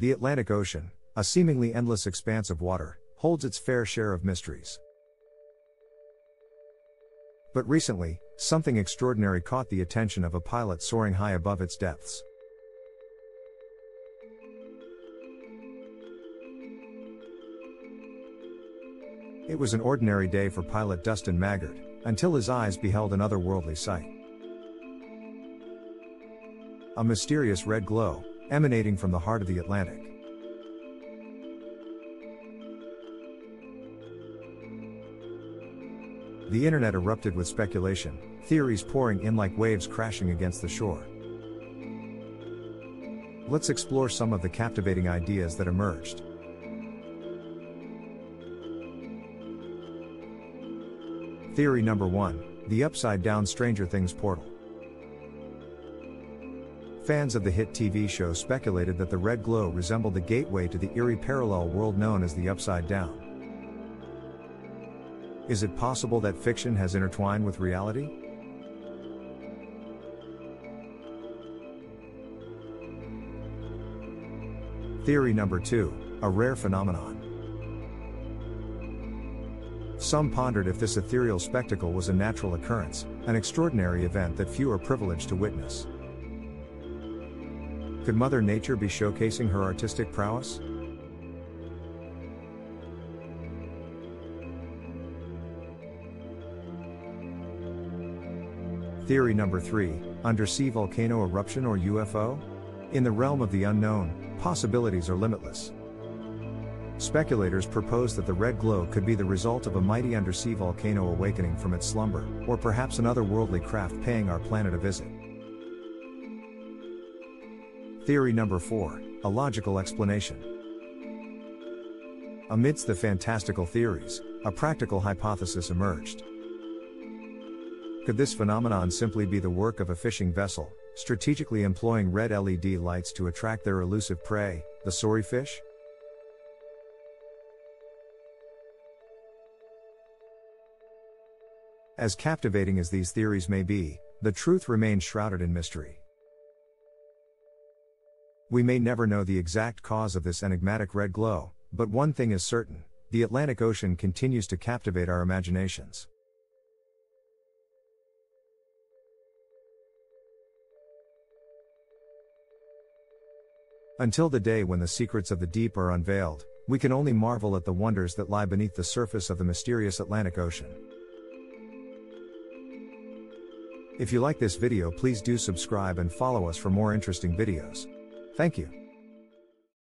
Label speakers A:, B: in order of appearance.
A: The Atlantic Ocean, a seemingly endless expanse of water, holds its fair share of mysteries. But recently, something extraordinary caught the attention of a pilot soaring high above its depths. It was an ordinary day for pilot Dustin Maggard, until his eyes beheld an otherworldly sight. A mysterious red glow, emanating from the heart of the Atlantic. The internet erupted with speculation, theories pouring in like waves crashing against the shore. Let's explore some of the captivating ideas that emerged. Theory number 1 The Upside Down Stranger Things portal. Fans of the hit TV show speculated that the red glow resembled the gateway to the eerie parallel world known as the Upside Down. Is it possible that fiction has intertwined with reality? Theory number 2 A rare phenomenon. Some pondered if this ethereal spectacle was a natural occurrence, an extraordinary event that few are privileged to witness. Could Mother Nature be showcasing her artistic prowess? Theory number 3 Undersea volcano eruption or UFO? In the realm of the unknown, possibilities are limitless. Speculators propose that the red glow could be the result of a mighty undersea volcano awakening from its slumber, or perhaps an otherworldly craft paying our planet a visit. Theory number 4 A logical explanation. Amidst the fantastical theories, a practical hypothesis emerged. Could this phenomenon simply be the work of a fishing vessel, strategically employing red LED lights to attract their elusive prey, the saury fish? As captivating as these theories may be, the truth remains shrouded in mystery. We may never know the exact cause of this enigmatic red glow, but one thing is certain the Atlantic Ocean continues to captivate our imaginations. Until the day when the secrets of the deep are unveiled, we can only marvel at the wonders that lie beneath the surface of the mysterious Atlantic Ocean. If you like this video please do subscribe and follow us for more interesting videos. Thank you.